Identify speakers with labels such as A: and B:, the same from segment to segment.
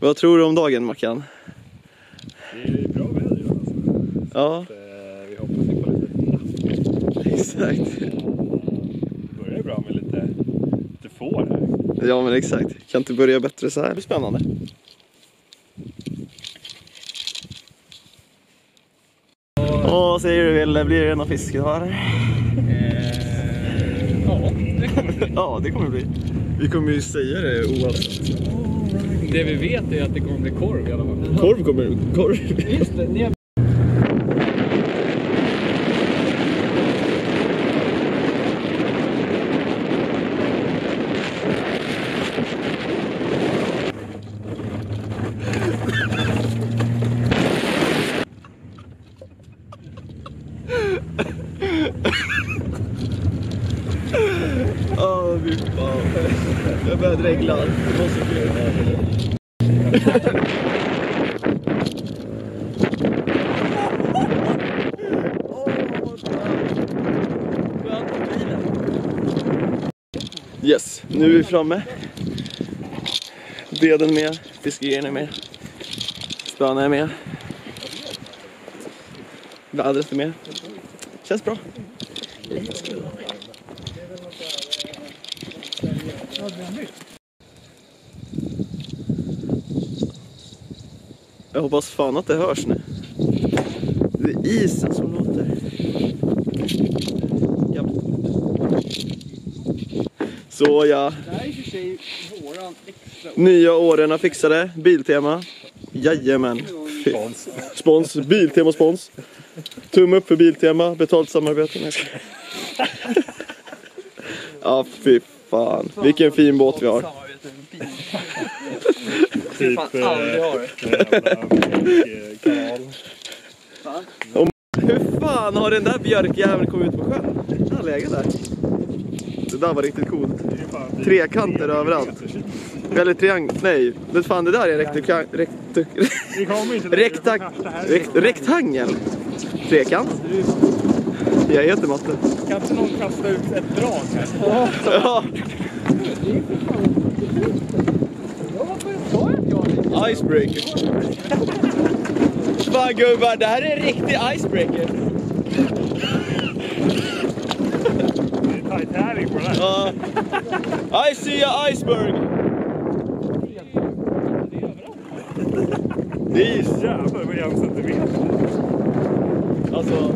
A: Vad tror du om dagen Mackan?
B: Det är bra väder idag alltså.
A: Ja,
B: Att, eh, Vi hoppas vi får lite napp.
A: exakt.
B: Det börjar bra med lite, lite får här.
A: Ja men exakt. Kan inte börja bättre så här. Det blir spännande. Vad säger du Wille? Blir det någon fisk idag eller?
C: Ja, det kommer bli.
A: Ja, det kommer det bli. Vi kommer ju säga det oavsett.
C: Det vi vet är att det kommer bli korv i alla fall.
A: Korv kommer Korv.
C: Just det,
A: fy fan. Jag börjar dregla. Det måste kul. Yes, nu är vi framme. Veden är med, fiskegrejen är med. Spöna är med. Vädret är med. Känns bra. Let's go! Jag hoppas fan att det hörs nu. Det är isen som låter. Ja. Så ja,
C: Det här är i och för sig våran extra
A: nya åren fixade. Biltema. Jajamän.
B: Spons.
A: Spons, Biltema spons. Tumme upp för Biltema, betalt samarbete. Ja, fy fan. Vilken fin båt vi har.
B: Typ
C: fan aldrig ha det.
B: kanal.
A: Hur fan har den där björkjäveln kommit ut på sjön? Har legat där. Det där var riktigt coolt. Trekanter överallt. Eller triangel, nej. Men fan det där är en rektuk... rektuk
B: Vi kommer inte längre
A: rektak...
B: från kasta här.
A: Rekt, rektangel. Trekant. Jag heter matte.
B: Kan inte någon kasta ut ett drag här?
A: Ja. Icebreaker. Fan gubbar, det här är en riktig icebreaker.
B: Det är Titanic på den här.
A: I see a iceberg. Det är is.
B: Jävlar, var en centimeter.
A: Alltså.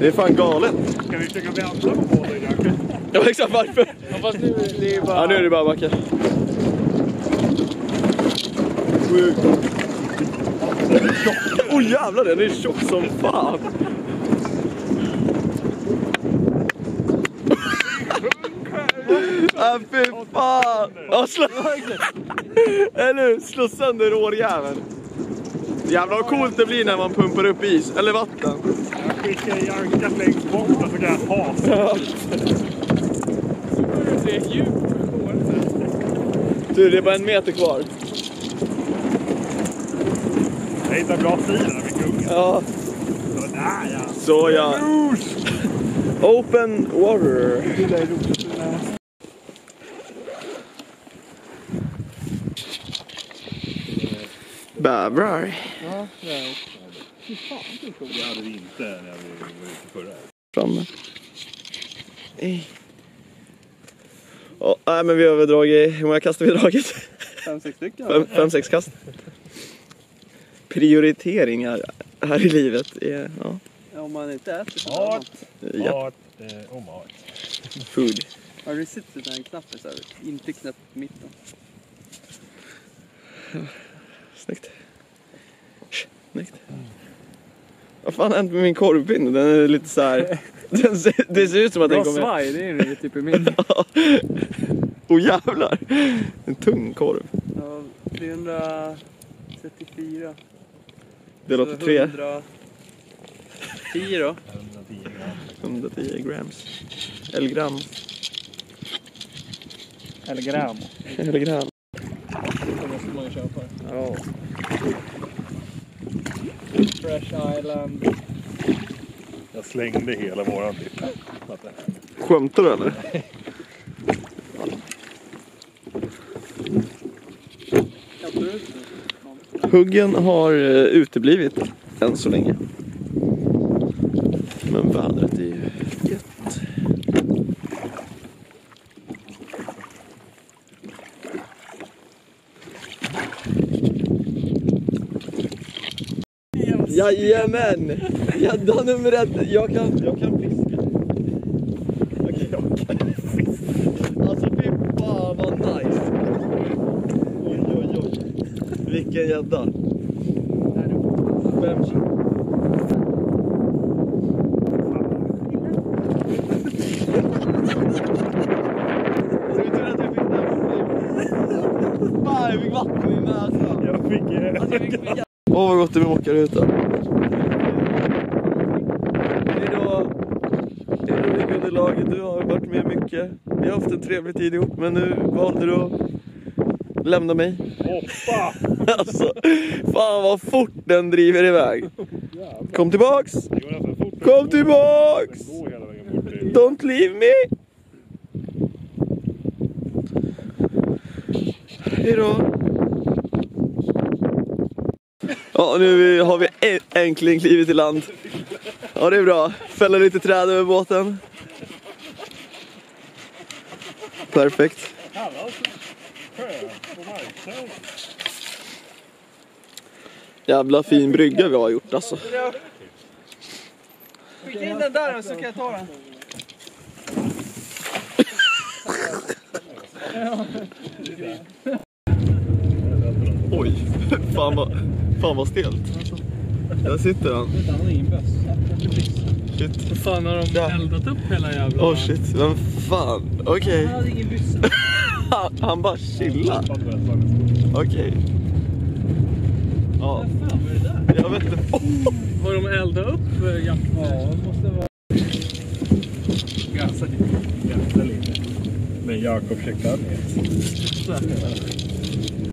A: Det är fan galet.
B: Ska vi försöka vända på båten kanske?
A: Ja exakt varför?
C: Fast nu, det är bara...
A: Ja nu är det bara backa. Sjukt. Åh oh, jävlar den är tjock som fan. Ah, fy fan! Ja, slå... Eller? Slå sönder rårjäveln. Jävlar vad coolt det blir när man pumpar upp is, eller vatten.
B: Jankat längst bort och så kan jag ta
C: Det är djupt.
A: Du, det är bara en meter kvar.
B: Jag hittar bra stil där med kungen.
A: Ja,
B: Sådär ja.
A: så ja. Open water. Bävrar.
C: Ja, det är
B: Det hade vi inte när vi var ute förra.
A: Framme. Ej. Ja, nej men vi har väl dragit, hur många kast har vi dragit?
C: fem, sex stycken.
A: Fem, fem sex kast. Prioriteringar här i livet är, ja,
C: Om man inte äter så
B: Mat,
A: ja
B: mat eh, och mat.
A: food.
C: Har du sett den här knappen så här? Inte knäpp på mitten.
A: Snyggt. Snyggt. Vad fan har hänt med min korvpinne? Den är lite så här. Den ser, det ser ut som att den
C: Bra
A: kommer...
C: svaj, det är det typ i min.
A: Åh jävlar! En tung korv.
C: Ja, 334.
A: Delat på tre.
C: 110 då.
A: 110 grams. Eller gram.
C: Eller gram.
A: Eller gram.
C: Det måste man ju köpa.
A: Ja.
C: Fresh Island.
B: Jag slängde hela våran dipp.
A: Skämtar du eller? Huggen har eh, uteblivit än så länge. Men vädret är ju gött. Jajamän! Gädda nummer ett. Jag kan, jag kan fiska. Okej, jag kan fiska. Alltså fy fan vad nice. Oj, oj, oj. Vilken gädda. Fem kilo. Fan, jag fick vatten i näsan.
B: Jag fick... eh,
A: Åh vad gott det är med mockaruta. Hejdå. Liggunderlaget, du har varit med mycket. Vi har haft en trevlig tid ihop men nu valde du att lämna mig.
B: Hoppa!
A: Alltså, fan vad fort den driver iväg. Kom tillbaks! Kom tillbaks! Don't leave me! Hejdå! Ja, nu har vi äntligen klivit i land. Ja, det är bra. Fälla lite träd över båten. Perfekt. Jävla fin brygga vi har gjort alltså.
C: Skicka in den där så kan jag ta den.
A: Oj, fan vad, fan vad stelt. Där sitter han. Shit.
D: Vad fan har de
A: Ja.
D: eldat upp hela jävla...
A: Oh shit, vem fan? Okej.
C: Han hade ingen byssa.
A: Han, han bara chillar. Okej. Ja,
D: Vad fan var det där?
A: jag vet inte. Oh,
D: Har de eldat upp eh, jakt?
C: Ja, det måste vara...
B: Ganska lite. Men Jakob checkade ner.